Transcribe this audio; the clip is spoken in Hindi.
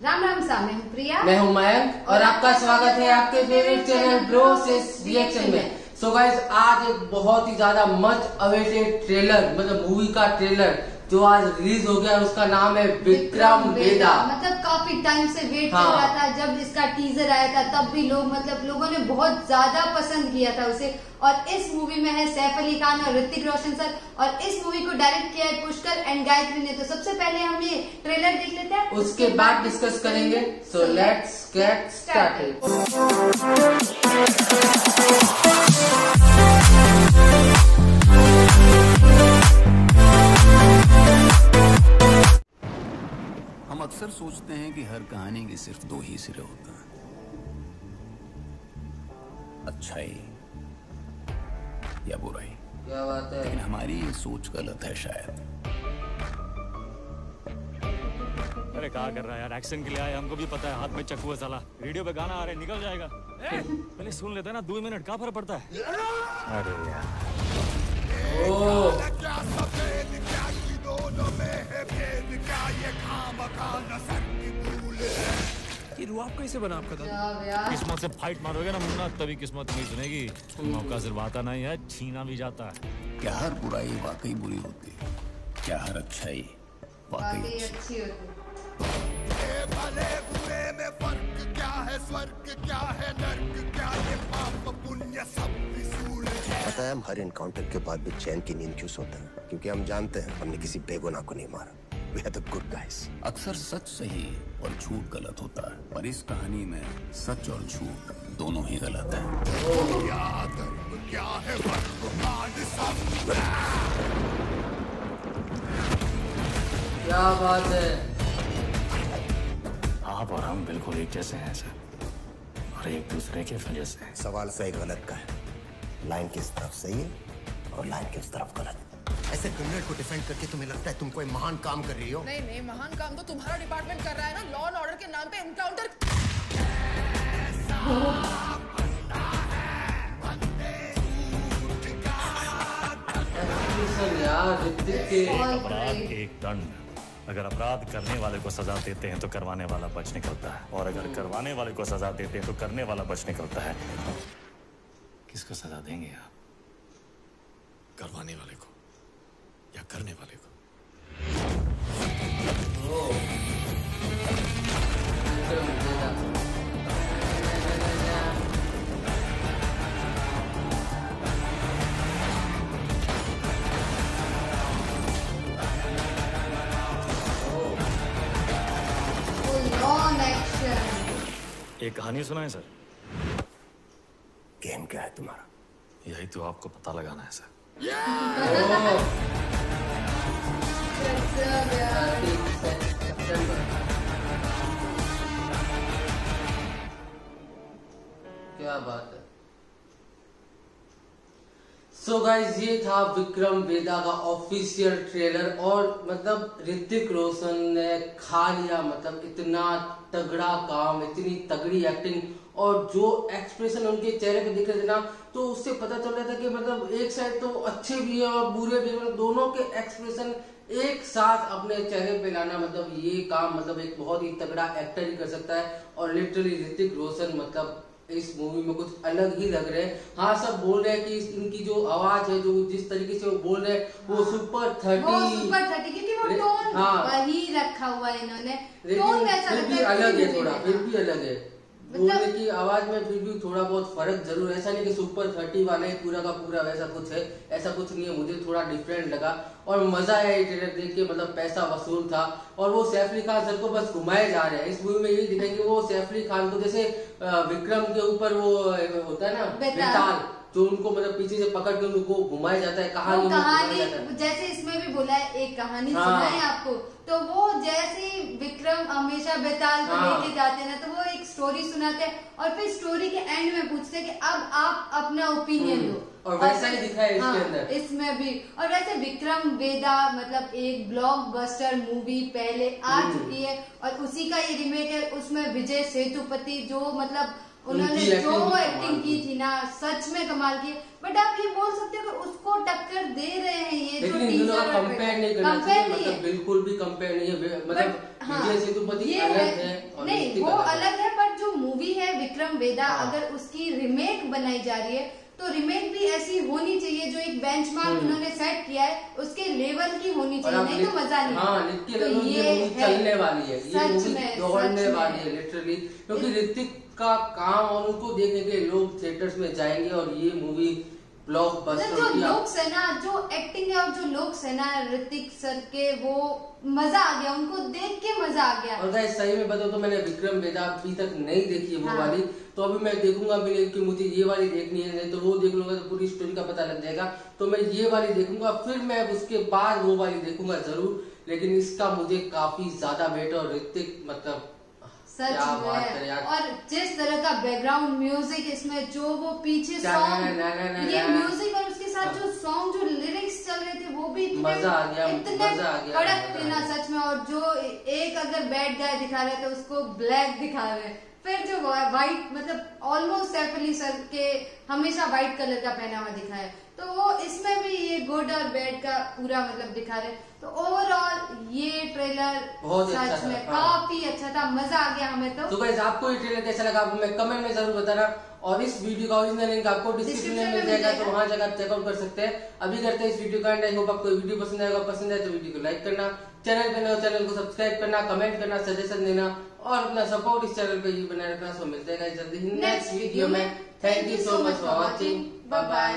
राम राम सा मैं हूँ प्रिया। मैं हूँ मयंक और आपका स्वागत है आपके फेवरेट चैनल ब्रो से रिएक्शन में। सो so गाइस आज एक बहुत ही ज़्यादा मच अवेटेड ट्रेलर मतलब मूवी का ट्रेलर जो आज रिलीज़ हो गया उसका नाम है विक्रम वेदा। मतलब काफ़ी टाइम से वेट हाँ। कर रहा था जब इसका टीजर आया था तब भी लोग मतलब लोगों ने बहुत ज़्यादा पसंद किया था उसे। और इस मूवी में है सैफ अली खान और ऋतिक रोशन सर। और इस मूवी को डायरेक्ट किया है पुष्कर एंड गायत्री ने। तो सबसे पहले हम ये ट्रेलर देख लेते हैं। उसके बाद डिस्कस करेंगे। सो लेट्स गेट स्टार्टेड सोचते हैं कि हर कहानी के सिर्फ़ दो ही सिरे होते हैं। अच्छाई या बुराई। क्या बात है? लेकिन हमारी ये सोच गलत है शायद। अरे कहा कर रहा है यार? एक्शन के लिए आए हमको भी पता है हाथ में चक्कू है साला। रेडियो पे गाना आ रहा है निकल जाएगा। ए, पहले सुन लेते ना दो मिनट का फ़र्क पड़ता है? अरे यार। ओ! ये रुआब कैसे बना आपका दादा? किस्मत से फाइट मारोगे ना मुन्ना तभी किस्मत नहीं सुनेगी। मौका सिर्फ़ आता नहीं है छीना भी जाता है। क्या हर बुराई वाकई बुरी होती है? क्या हर अच्छाई वाकई अच्छी भले बुरे में फ़र्क क्या है स्वर्ग क्या है नर्क क्या ये पाप पुण्य सब पता है हम हर इनकाउंटर के बाद भी चैन की नींद क्यों सोते हैं? क्योंकि हम जानते हैं हमने किसी बेगुनाह को नहीं मारा। We are the good guys अक्सर सच सही और झूठ गलत होता है पर इस कहानी में सच और झूठ दोनों ही गलत है। क्या क्या है क्या बात है? आप और हम बिल्कुल एक जैसे हैं सर। और एक दूसरे के वजह से। सवाल सही गलत का है। लाइन किस तरफ़ सही है और लाइन किस तरफ़ गलत? ऐसे क्रिमिनल को डिफेंड करके तुम्हें लगता है तुम कोई महान काम कर रही हो? नहीं नहीं महान काम तो तुम्हारा डिपार्टमेंट कर रहा है ना? लॉ एंड ऑर्डर के नाम पे के अपराध एक दंड अगर अपराध करने वाले को सजा देते हैं तो करवाने वाला बच निकलता है। और अगर करवाने वाले को सजा देते हैं तो करने वाला बच निकलता है। किसको सजा देंगे आप? करवाने वाले को। या करने वाले को। एक कहानी सुनाए सर। गेम क्या है तुम्हारा? यही तो आपको पता लगाना है सर। गजब बात है। सो so गाइज़ ये था विक्रम वेदा का ऑफिशियल ट्रेलर और मतलब ऋतिक रोशन ने खा लिया मतलब इतना तगड़ा काम, इतनी तगड़ी एक्टिंग और जो एक्सप्रेशन उनके चेहरे पे दिख रहे थे ना तो उससे पता चल रहा था कि मतलब एक साइड तो अच्छे भी है और बुरे भी मतलब दोनों के एक्सप्रेशन एक साथ अपने चेहरे पे लाना मतलब ये काम मतलब एक बहुत ही तगड़ा एक्टर ही कर सकता है। और लिटरली ऋतिक रोशन मतलब इस मूवी में कुछ अलग ही लग रहे हैं। हाँ सब बोल रहे हैं कि इनकी जो आवाज़ है जो जिस तरीके से वो बोल रहे हैं वो सुपर थर्टी वो सुपर थर्टी क्योंकि वो टोन हाँ। वही रखा हुआ है इन्होंने। टोन वैसा फिर भी अलग है थोड़ा फिर। भी अलग है। बोलने की आवाज़ में फिर भी थोड़ा बहुत फ़र्क ज़रूर ऐसा नहीं कि सुपर थर्टी वाला ही पूरा का पूरा वैसा कुछ है ऐसा कुछ नहीं है। मुझे थोड़ा डिफरेंट लगा और मज़ा आया ये ट्रेलर देख के मतलब पैसा वसूल था और वो सैफ अली खान सर को बस घुमाए जा रहे हैं। इस मूवी में यही दिखाएँगे वो सैफ अली खान को जैसे विक्रम के ऊपर वो होता है ना बेताल। जो उनको मतलब पीछे से पकड़ के उनको घुमाया जाता है कहानी घुमाया कहानी जैसे इसमें भी बोला है एक कहानी हाँ। सुनाए आपको तो वो जैसे विक्रम हमेशा बेताल को हाँ। लेके जाते हैं ना तो वो एक स्टोरी सुनाते हैं और फिर स्टोरी के एंड में पूछते हैं कि अब आप अपना ओपिनियन हम्म। दो और वैसा ही दिखा है इसके हाँ, अंदर। इसमें भी और वैसे विक्रम वेदा मतलब एक ब्लॉकबस्टर मूवी पहले आ हम्म। चुकी है और उसी का ये रिमेक है उसमें विजय सेतुपति जो मतलब उन्होंने जो एक्टिंग की। थी। ना सच में कमाल की। बट आप ये बोल सकते हो कि उसको टक्कर दे रहे हैं ये जो टीजर कंपेयर नहीं करना कंपेयर नहीं मतलब बिल्कुल भी कंपेयर नहीं है। मतलब हाँ, विजय सेतुपति ये अलग है। नहीं वो अलग है। पर जो मूवी है विक्रम वेदा हाँ। अगर उसकी रिमेक बनाई जा रही है तो रिमेक भी ऐसी होनी चाहिए जो एक बेंचमार्क उन्होंने सेट किया है उसके लेवल की होनी हम्म। चाहिए नहीं तो मज़ा नहीं हाँ तो ये चलने वाली है। ये मूवी दौड़ने वाली है लिटरली क्योंकि ऋतिक का काम और उनको देखने के लोग थिएटर्स में जाएँगे और ये मूवी ब्लॉक मतलब जो लुक्स है ना जो एक्टिंग है और जो लुक्स है ना ऋतिक सर के वो मज़ा आ गया उनको देख के मज़ा आ गया और गाइस सही में बताओ तो मैंने विक्रम वेदा अभी तक नहीं देखी है वो हाँ। वाली तो अभी मैं देखूँगा भी नहीं कि मुझे ये वाली देखनी है नहीं तो वो देख लूँगा तो पूरी स्टोरी का पता लग जाएगा तो मैं ये वाली देखूँगा फिर मैं उसके बाद वो वाली देखूँगा ज़रूर लेकिन इसका मुझे काफ़ी ज़्यादा वेट और ऋतिक मतलब सच में। और जिस तरह का बैकग्राउंड म्यूज़िक इसमें जो वो पीछे सॉन्ग ये म्यूज़िक और उसके साथ जो सॉन्ग जो लिरिक्स चल रहे थे वो भी इतने मज़ा आ गया, इतने कड़क थे ना सच में। और जो एक अगर बैड गाय दिखा रहे थे उसको ब्लैक दिखा रहे फिर जो व्हाइट मतलब ऑलमोस्ट सैफ अली सर के हमेशा व्हाइट कलर का पहना हुआ दिखा है तो वो इसमें भी ये गुड और बैड का पूरा मतलब दिखा रहे तो ओवरऑल ये ट्रेलर बहुत अच्छा सच था, में हाँ। काफ़ी अच्छा था मज़ा आ गया हमें तो। तो गाइस आपको ये ट्रेलर कैसा लगा आपको मैं कमेंट में ज़रूर बताना। और इस वीडियो का ओरिजिनल लिंक आपको डिस्क्रिप्शन में मिल जाएगा तो वहाँ जाकर आप चेकआउट कर सकते हैं। अभी करते हैं इस वीडियो का एंड आई होप आपको वीडियो पसंद आएगा पसंद आए तो वीडियो को लाइक करना। चैनल पे नए चैनल को सब्सक्राइब करना कमेंट करना सजेशन देना और अपना सपोर्ट इस चैनल पे ही बनाए रखना सो मिलते हैं जल्दी ही नेक्स्ट वीडियो में। Thank you so much for watching bye bye